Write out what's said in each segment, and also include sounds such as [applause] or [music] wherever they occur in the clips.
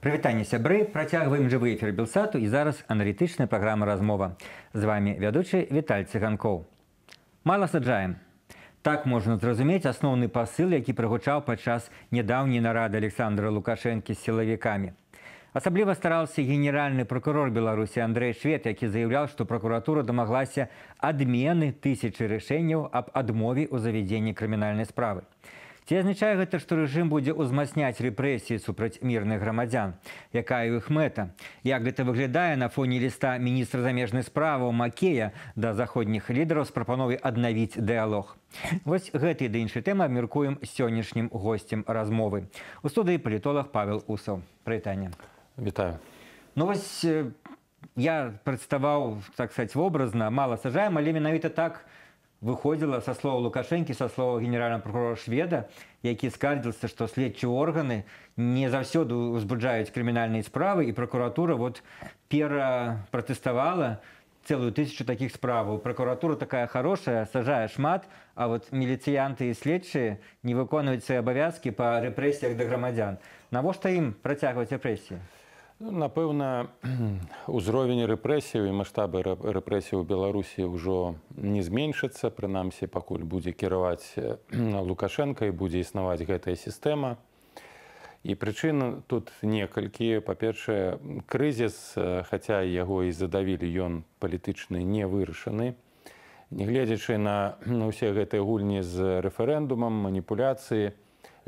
Прывітанне сябры працягваем жывы эфір белсату і зараз аналітычная праграма размова з вами вядучы Віталь цыганкоў. Мала саджаем. Так можна зразумець асноўны пасыл які прыгучаў падчас нядаўняй нарады александра лукашэнкі з сілавікамі асабліва стараўся генеральны прокурор беларусі андрей швед які заяўляў што прокуратура дамаглася адмены тысячы рашэнняў аб адмове ў завядзенні крымінальнай справы Ці азначае гэта, што рэжым будзе ўзмацняць рэпрэсіі супраць мірных грамадзян, якая ў іх мэта. Як гэта выглядае на фоне ліста міністра замежнай справы Макея да заходніх лідараў з прапановай аднавіць дыалог. Вось гэты да іншай тэмы абмяркуем сённяшнім госцем размовы. У студыі палітолог Павел Усаў. Прывітанне. Вітаю. Ну вось я прадставаў так сказать вобразна мала сажаем, але менавіта так, выходзіла са слова лукашэнкі са слова генерального прокурора шведа які скардзіўся што следчыя органы не заўсёды узбуджаюць крымінальныя справы і прокуратура вот перапратэставала целую тысячу таких справаў. Прокуратура такая хорошая сажае шмат а вот міліцыянты і следчыя не выконваюць свае абавязкі па рэпрэсіях да грамадзян. Навошта ім працягваць рэпрэсіі? Ну, напэўна, [clears throat] узровень рэпрэсіяў і маштабы рэпрэсій у Беларусі ўжо не зменшыцца, прынамсі, пакуль будзе кіраваць [clears throat] Лукашенко і будзе існаваць гэтая сістэма. І прычын тут некалькі. Па-першае, крызіс, хаця яго і задавілі ён палітычны не вырашаны. Нягледзячы на, на ўсе гэтыя гульні з рэферэндумам, маніпуляцыі,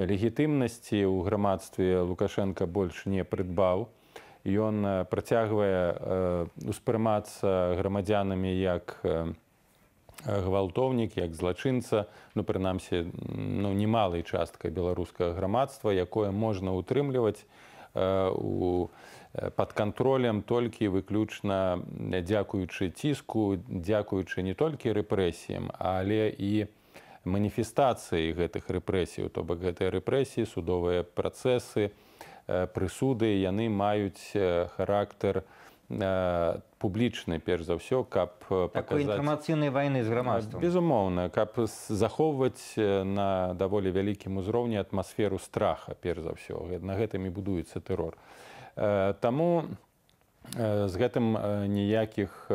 легітымнасці ў грамадстве Лукашенко больш не прыдбаў ён працягвае успрымацца грамадзянамі як гвалтоўнік як злачынца ну прынамсі ну немалай часткай беларускага грамадства якое можна утрымліваць у под кантролем толькі выключна дзякуючы ціску дзякуючы не толькі рэпрэсіям але і маніфестацыі гэтых рэпрэсій. То бок гэтыя рэпрэсіі судовыя працэсы прысуды яны маюць характар публічны перш за ўсё каб інфармацыйнай вайны з грамадства безумоўна каб захоўваць на даволі вялікім узроўні атмасферу страха перш за ўсё на гэтым і будуецца тэрор таму з гэтым ніякіх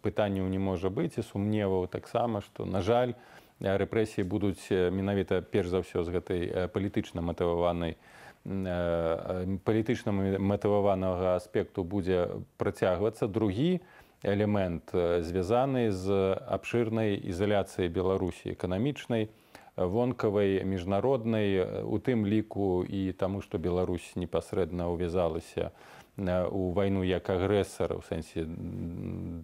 пытанняў не можа быць і сумневаў таксама што на жаль рэпрэсіі будуць менавіта перш за ўсё з гэтай палітычна матываванай палітычна матываванага аспекту будзе працягвацца другі элемент звязаны з абшырнай ізаляцыяй беларусі эканамічнай вонкавай міжнароднай у тым ліку і таму што беларусь непасрэдна увязалася у вайну як агрэсар у сэнсе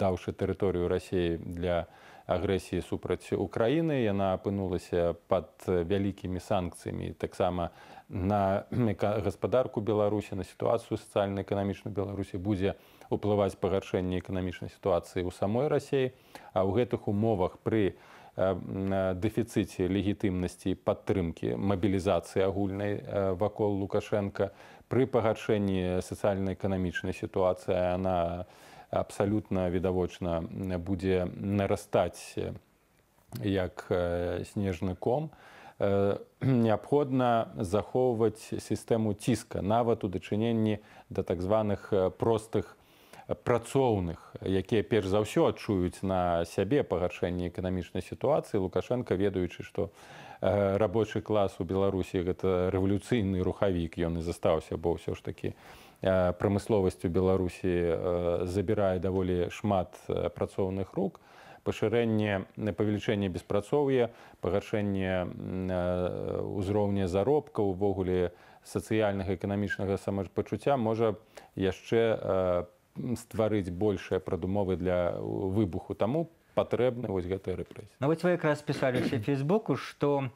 даўшы тэрыторыю рассіі для агрэсіі супраць украіны яна апынулася пад вялікімі санкцыямі таксама на гаспадарку беларусі на сітуацыю сацыяльна-эканамічную беларусі. Будзе уплываць пагаршэнне эканамічнай сітуацыі ў самой рассіі а ў гэтых умовах пры дэфіцыце легітымнасці падтрымкі мабілізацыі агульнай вакол лукашенко пры пагаршэнні сацыяльна-эканамічнай сітуацыі она абсалютна відавочна будзе нарастаць як снежны ком [clears throat] неабходна захоўваць сістэму ціска нават у дачыненні да так званых простых працоўных якія перш за ўсё адчуюць на сябе пагаршэнне эканамічнай сітуацыі. Лукашенко ведаючы што рабочы клас у беларусі гэта рэвалюцыйны рухавік ён і застаўся бо ўсё ж такі прамысловасцю беларусі забірае даволі шмат працоўных рук пашырэнне павелічэнне беспрацоўя пагаршэнне ўзроўня заробка увогуле сацыяльнага эканамічнага самапачуцця можа яшчэ стварыць большыя прадумовы для выбуху таму патрэбны вось гэтыя рэпрэсіі. Ну, вось вы якраз пісалі фейсбуку што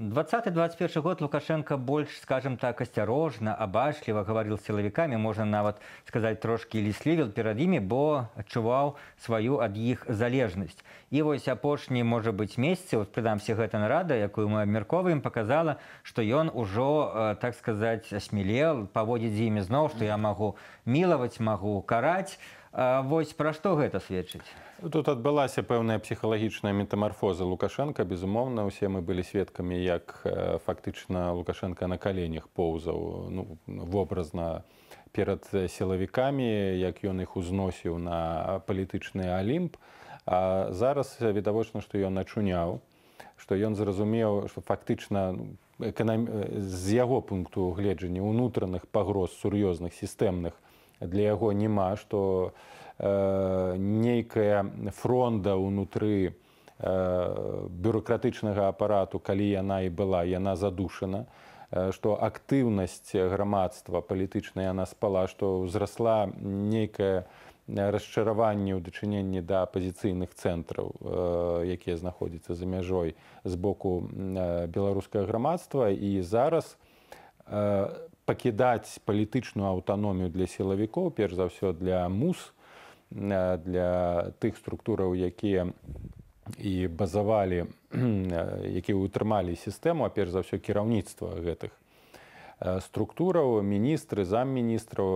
2021 год Лукашенко больш, скажем так, асцярожна, абачліва гаварыў з сілавікамі, можна нават сказаць трошкі ліслівіл перад імі, бо адчуваў сваю ад іх залежнасць. І вось апошні можа быць месяцы, вот прыдамся гэта нарада, якую мы абмярковаем, показала, што ён ужо так сказаць асмелел, паводзіць з імі зноў, што я магу мілаваць, магу караць. Вось пра што гэта сведчыць. Тут адбылася пэўная псіхалагічная метамарфоза лукашенко безумоўна усе мы былі сведкамі як э, фактычна лукашенко на каленях поўзаў ну, вобразна перад сілавікамі як ён іх узносіў на палітычны алімп. А зараз відавочна што ён ачуняў што ён зразумеў што фактычна ну, эканам... з яго пункту гледжання унутраных пагроз сур'ёзных сістэмных для яго няма што э, нейкая фронда ўнутры бюрократычнага апарату калі яна і была яна задушана. Што актыўнасць грамадства палітычная яна спала што ўзрасла нейкая расчараванне ў дачыненні да апазіцыйных цэнтраў, якія знаходзяцца за мяжой з боку беларускага грамадства. І зараз пакідаць палітычную аўтаномію для сілавікоў, перш за ўсё для мус, для тых структураў, якія і базавалі, [clears throat] якія ўтрымалі сістэму, а перш за ўсё кіраўніцтва гэтых структураў міністры замміністраў.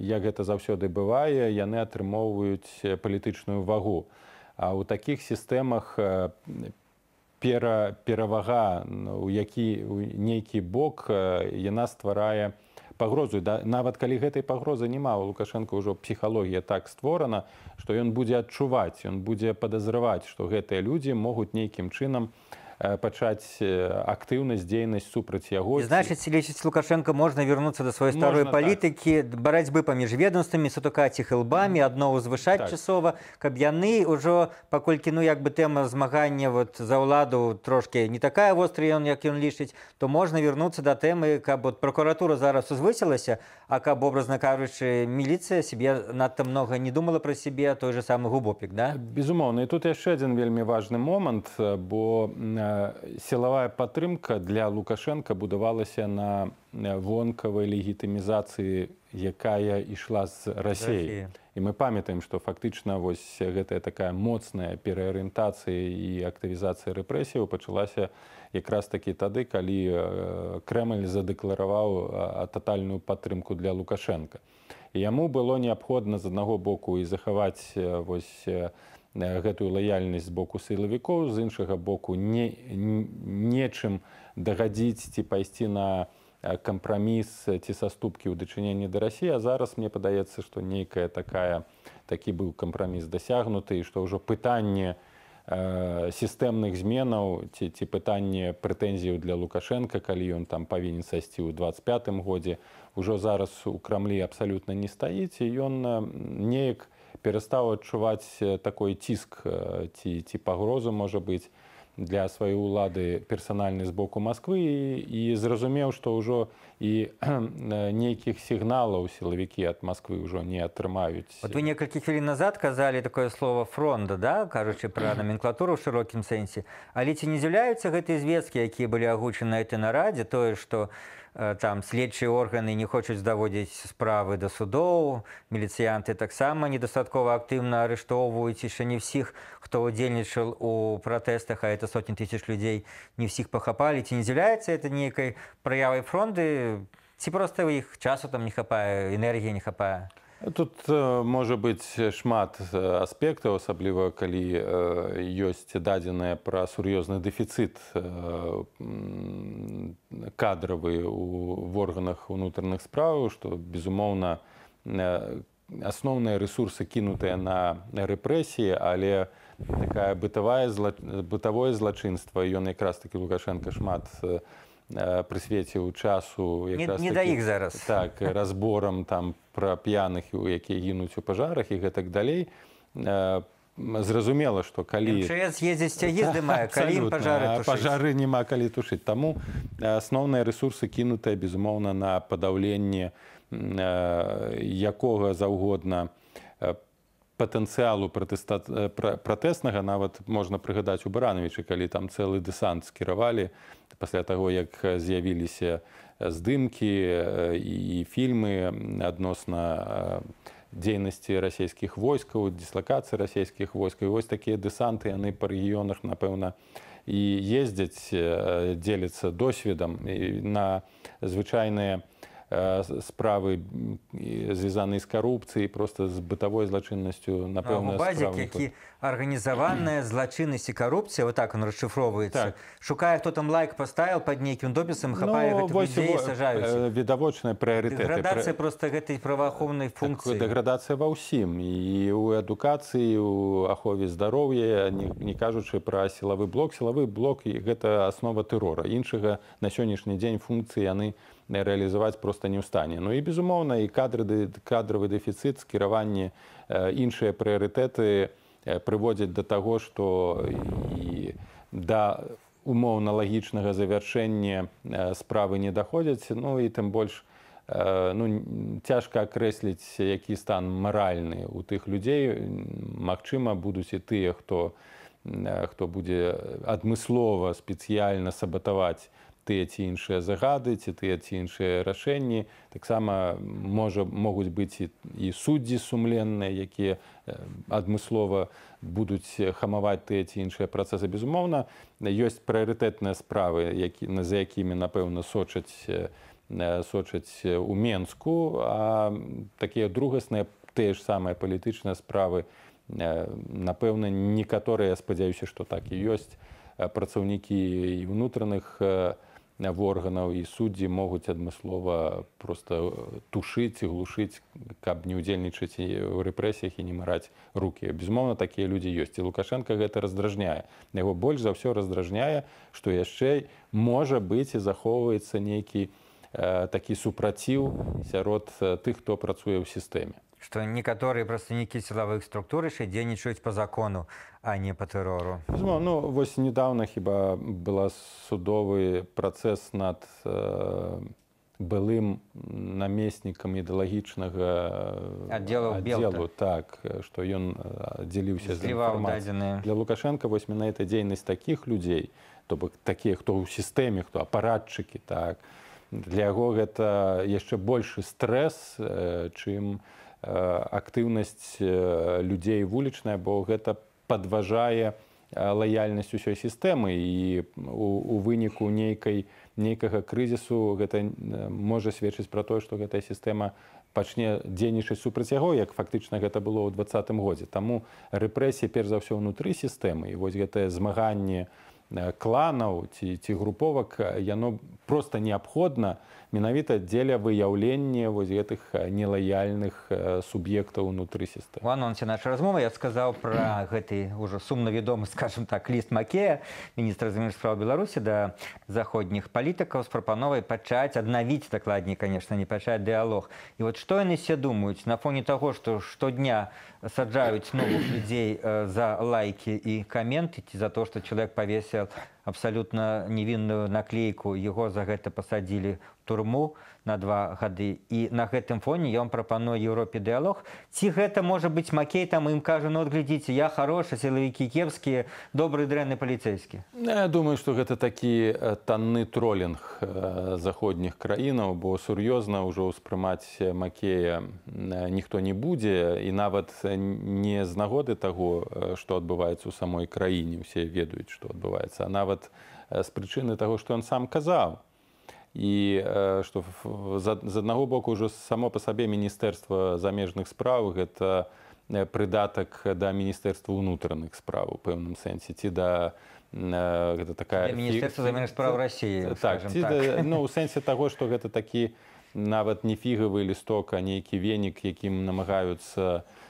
Як гэта заўсёды бывае яны атрымоўваюць палітычную вагу. А ў такіх сістэмах пера перавага у які нейкі бок яна стварае пагрозу да? Нават калі гэтай пагрозы няма у лукашенко ўжо псіхалогія так створана што ён будзе адчуваць ён будзе падазраваць што гэтыя людзі могуць нейкім чынам у пачаць э, актыўнасць дзейнасць супраць яго значыць лічыць лукашенко можна вярнуцца да сваёй старой палітыкі так. барацьбы паміж ведомствамі сутукаць іх лбамі адно ўзвышаць так. часова каб яны ўжо паколькі ну як бы тэма змагання вот за ўладу трошки не такая вострая ён як ён лічыць то можна вярнуцца да тэмы каб вот прокуратура зараз узвысілася а каб образна кажучы міліцыя сябе надта многа не думала пра сябе той же самы губопік да? Безумоўна. І тут яшчэ адзін вельмі важны момант бо сілавая падтрымка для лукашенко будавалася на вонкавай легітымізацыі якая ішла з рассеі і мы памятаем што фактычна вось гэтая такая моцная пераарыентацыя і актывізацыя рэпрэсіяў пачалася якраз такі тады калі крэмль задэклараваў татальную падтрымку для лукашенко яму было неабходна з аднаго боку і захаваць вось гэтую лаяльнасць з боку сілавікоў з іншага боку не нечым дагадзіць ці пайсці на кампраміс ці саступкі ў дачыненні да рассіі зараз мне падаецца што нейкая такая такі быў кампраміс дасягнуты і што ўжо пытанне сістэмных зменаў ці ці пытанне прэтэнзіяў для лукашенко калі ён там павінен сайсці ў 25 годзе ўжо зараз у крамлі абсалютна не стаіць і ён неяк перастаў адчуваць такой ціск ці ці пагрозу можа быць для сваёй улады персанальны з боку москвы і, і зразумеў што ўжо і нейкіх сігналаў сілавікі ад москвы ўжо не атрымаюць вот вы некалькі хвілін назад казалі такое слово фронта да кажучы пра номенклатуру ў шырокім сэнсе але ці не з'яўляюцца гэтыя звесткі якія былі агучаны на этой нарадзе тое што Э, там следчыя органы не хочуць даводзіць справы да судоў міліцыянты таксама недастаткова актыўна арыштоўваюць яшчэ не ўсіх хто удзельнічал у пратэстах а это сотні тысяч людзей не ўсіх пахапалі ці не з'яўляецца это нейкай праявай фронды. Ці проста ў іх часу там не хапае энергіі не хапае Тут можа быць шмат аспектаў, асабліва калі ёсць дадзеная пра сур'ёзны дэфіцыт кадравы ў органах унутраных справаў, што безумоўна асноўныя рэсурсы кінутыя на рэпрэсіі, але такая бытавая бытавое злачынства ён якраз такі лукашенко шмат прысвеціў часу не, не да іх зараз. так разборам там пра п'яных якія гінуць у пажарах і гэтак далей зразумела што калі [laughs] пажары няма калі тушыць таму асноўныя рэсурсы кінутыя безумоўна на падаўленне якога заўгодна патэнцыялу пратэснага нават можна прыгадаць у баранавічы калі там цэлы дэсант скіравалі пасля таго як з'явіліся здымкі і фільмы адносна дзейнасці расійскіх войскаў дыслакацыі расійскіх войскаў. Вось такія дэсанты яны па рэгіёнах напэўна і ездзяць дзеляцца досведам. На звычайныя э, с- справы м, і звязаныя з карупцыяй просто з бытавой злачыннасцю напэўна базік справы не які арганізаваная злачыннасць і карупцыя вот так он расшифроўваецца Так. шукае хто там лайк поставил под нейкім допісам хапае Ну, гэтых вось людзей і во- сажаюць іх. э, відавочныя прыярытэты дэградацыя Пры- просто гэтай праваахоўнай Так, функцыі дэградацыя ва ўсім і ў адукацыі у ахове здароўя не, не кажучы пра сілавы блок. Сілавы блок і гэта аснова тэрора іншага на сённяшні дзень функцыі яны рэалізаваць просто не ў стане ну і безумоўна і кадры кадравы дэфіцыт скіраванне э, іншыя прыярытэты э, прыводзяць да таго што і да умоўна лагічнага завяршэння э, справы не даходзяць. Ну і тым больш Э, ну, цяжка акрэсліць які стан маральны у тых людзей. Магчыма будуць і тыя хто э, хто будзе адмыслова спецыяльна сабатаваць тыя ці іншыя загады ці тыя ці іншыя рашэнні. Таксама можа могуць быць і, і суддзі сумленныя якія э, адмыслова будуць хамаваць тыя ці іншыя працэсы. Безумоўна ёсць прыярытэтныя справы які за якімі напэўна сочаць э, э, сочаць у Менску, а такія другасныя тыя ж самыя палітычныя справы напэўна некаторыя спадзяюся, што так і ёсць працаўнікі і ўнутраных э, органаў і суддзі могуць адмыслова просто тушыць і глушыць, каб не ўдзельнічаць і ў рэпрэсіях і не мараць рукі. Безумоўна, такія людзі ёсць. І Лукашенко гэта раздражняе. Яго больш за ўсё раздражняе, што яшчэ можа быць і захоўваецца нейкі, э, такі супраціў сярод э, тых, хто працуе ў сістэме. Што некаторыя прадстаўнікі сілавых структур яшчэ дзейнічаюць по закону а не по тэрору Безумоўна, ну вось недавно хіба была судовы працэс над э, былым намеснікам ідэалагічнага Аддзелу Белта. так што ён э, дзеліўся з зліваў дадзеныя для лукашенко вось менавіта дзейнасць такіх людзей то бок такія хто ў сістэме хто апаратчыкі так для яго гэта яшчэ большы стрэс э, чым э, актыўнасць э, людзей вулічная бо гэта падважае э, лаяльнасць усёй сістэмы. І у, у выніку нейкай нейкага крызісу гэта э, можа сведчыць пра тое што гэтая сістэма пачне дзейнічаць супраць яго як фактычна гэта было ў двадцатым годзе. Таму рэпрэсіі перш за ўсё ўнутры сістэмы і вось гэтае змаганне э, кланаў ці ці груповак э, яно просто неабходна менавіта дзеля выяўлення вось гэтых э, нелаяльных э, суб'ектаў унутры сістэмы. У анонсе нашай размовы я сказаў пра гэты ўжо сумна вядомы [laughs] скажем так ліст макея міністра замежных справ беларусі да заходніх палітыкаў з прапановай пачаць аднавіць дакладней конечно не пачаць дыалог і вот што яны все думаюць? На фоне таго што штодня саджаюць новых людзей э, за лайки і каменты ці за то што чалавек yourself. Абсалютна невінную наклейку яго за гэта пасадзілі турму на два гады. І на гэтым фоне ён прапануе Еўропе дыалог ці гэта можа быць макей там ім кажа ну глядзіце я хороша сілавікі кепскія добры дрэнны паліцейскі Ну, Я думаю, што гэта такі э, танны тролінг э, заходніх краінаў, бо сур'ёзна ўжо ўспрымаць макея э, ніхто не будзе. І нават не з нагоды таго, што адбываецца ў самой краіне, усе ведаюць, што адбываецца, а нават э, з прычыны таго, што ён сам казаў. І што з ад- з аднаго боку ўжо само па сабе міністэрства замежных спраў гэта прыдатак да міністэрства ўнутраных спраў у пэўным сэнсе ці да гэта такая міністэрства замежных спраў рассіі так, ці да, ну [laughs] у сэнсе таго што гэта такі нават не фігавы лісток а нейкі венік якім намагаюцца э,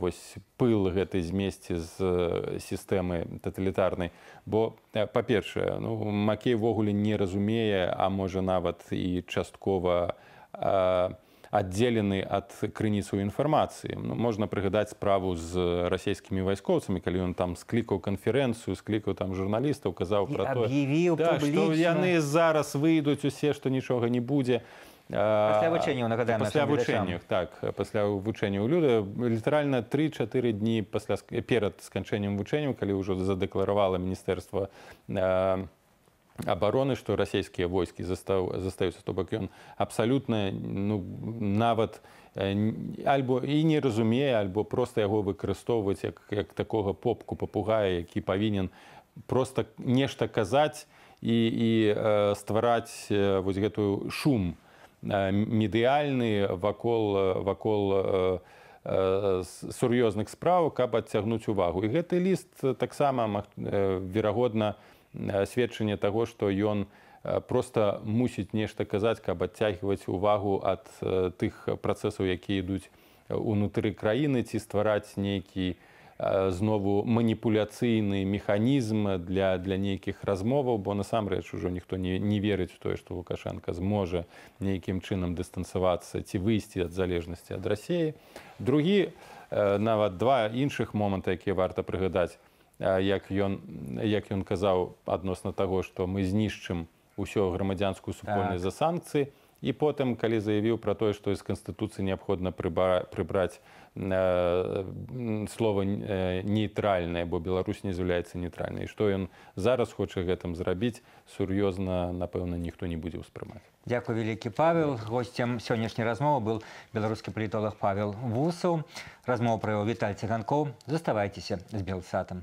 вось пыл гэтай змесці з э, сістэмы таталітарнай. Бо э, па-першае ну макей увогуле не разумее а можа нават і часткова э, аддзелены ад крыніцаў інфармацыі. Ну, можна прыгадаць справу з расійскімі вайскоўцамі калі ён там склікаў канферэнцыю склікаў там журналістаў казаў пра аб'явіў да, што яны зараз выйдуць усе што нічога не будзе Пасля вучэнняў, нагадаем пасля вучэнняў так пасля вучэнняў люда літаральна 3-4 дні пасля перад сканчэннем вучэнняў калі ўжо задэкларавала міністэрства э, абароны што расійскія войскі застаў застаюцца то бок ён абсалютна ну нават э, альбо і не разумее альбо проста яго выкарыстоўваць як, як такога попку папугая які павінен просто нешта казаць і, і э, ствараць э, вось гэтую шум. э, медыяльны вакол э, вакол э, э, сур'ёзных спраў каб адцягнуць увагу. І гэты ліст э, таксама э, верагодна э, сведчанне таго што ён э, просто мусіць нешта казаць каб адцягваць увагу ад э, тых працэсаў якія ідуць унутры краіны ці ствараць нейкі э, знову маніпуляцыйны механізм для для нейкіх размоваў бо насамрэч ужо ніхто не, не верыць у тое што лукашенко зможа нейкім чынам дыстанцавацца ці выйсці ад залежнасці ад рассеі другі э, нават два іншых моманта якія варта прыгадаць э, як ён як ён казаў адносна таго што мы знішчым усё грамадзянскую супольнасць Так. за санкцыі і потым калі заявіў пра тое што з канстытуцыі неабходна прыбраць э, слова э, нейтральнае бо Беларусь не з'яўляецца нейтральнай што ён зараз хоча гэтым зрабіць сур'ёзна напэўна ніхто не будзе ўспрымаць Дякую вялікі Павел. Госцем сённяшняй размовы был беларускі палітолог Павел Вусаў. Размову правёў Віталь Цыганкоў. Заставайцеся з Белсатам.